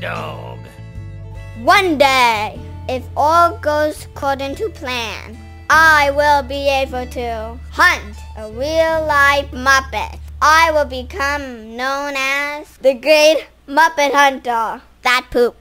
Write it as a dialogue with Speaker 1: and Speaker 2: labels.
Speaker 1: dog.
Speaker 2: One day, if all goes according to plan, I will be able to hunt a real life Muppet. I will become known as the Great Muppet Hunter. That poop.